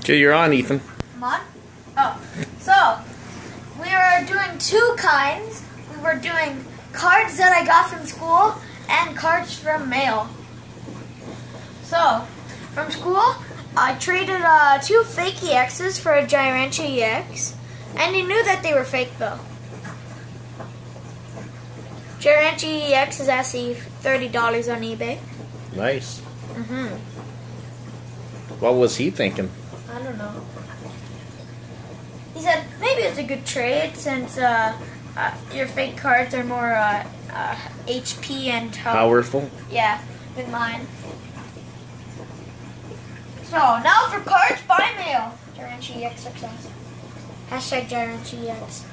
Okay, you're on, Ethan. Come on. Oh, so we are doing two kinds. We were doing cards that I got from school and cards from mail. So, from school, I traded uh, two fake EXs for a Giratina EX, and he knew that they were fake though. Giratina EX is actually thirty dollars on eBay. Nice. Mm-hmm. What was he thinking? I don't know. He said maybe it's a good trade since uh, uh, your fake cards are more uh, uh, HP and health. Powerful. Yeah, than mine. So now for cards by mail. EX success. Hashtag Giratina EX.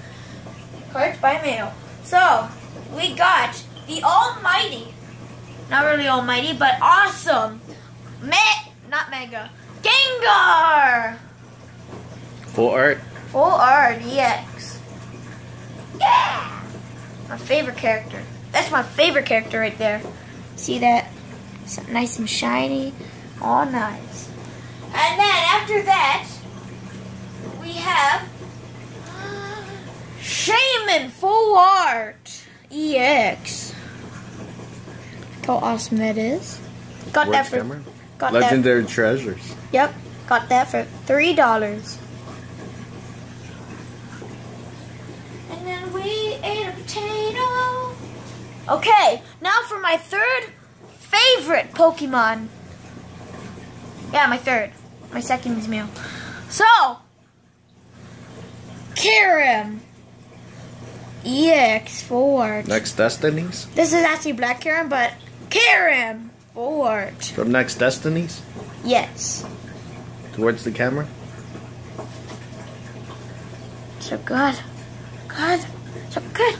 Cards by mail. So we got the Almighty. Not really Almighty, but awesome. Me, not Mega. Gengar. Full art. Full RDX. Yeah! My favorite character. That's my favorite character right there. See that? Nice and shiny. All nice. And then after that, we have Shaymin Full Art EX. Look how awesome that is. Got that for. Got Legendary that. treasures. Yep. Got that for $3. And then we ate a potato. Okay, now for my third favorite Pokemon. Yeah, my third. My second is Mew. So, Kyurem. EX forward. Next Destinies. This is actually Black Kyurem, but Kyurem forward. From Next Destinies. Yes. Towards the camera. So good. आज शक्कर